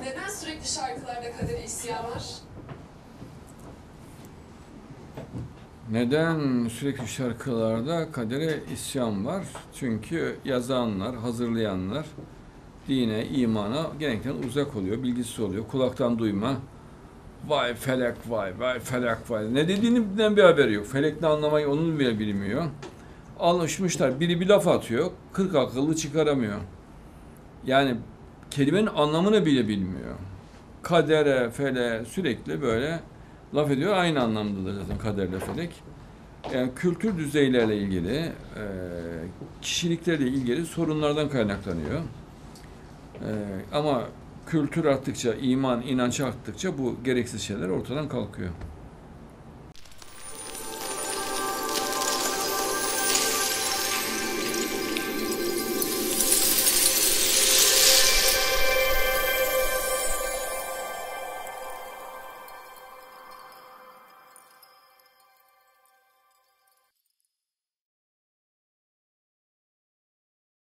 Neden sürekli şarkılarda kadere isyan var? Neden sürekli şarkılarda kadere isyan var? Çünkü yazanlar, hazırlayanlar dine, imana genellikle uzak oluyor, bilgisiz oluyor. Kulaktan duyma. Vay felek vay, vay felek vay. Ne dediğinden bir haberi yok. Felek ne anlamayı onun bile bilmiyor. Alışmışlar. Biri bir laf atıyor, kırk akıllı çıkaramıyor. Yani kelimenin anlamını bile bilmiyor. Kadere, fele sürekli böyle laf ediyor. Aynı anlamda da zaten kaderle felek. Yani kültür düzeylerle ilgili, e, kişiliklerle ilgili sorunlardan kaynaklanıyor. E, ama kültür arttıkça, iman, inanç arttıkça bu gereksiz şeyler ortadan kalkıyor.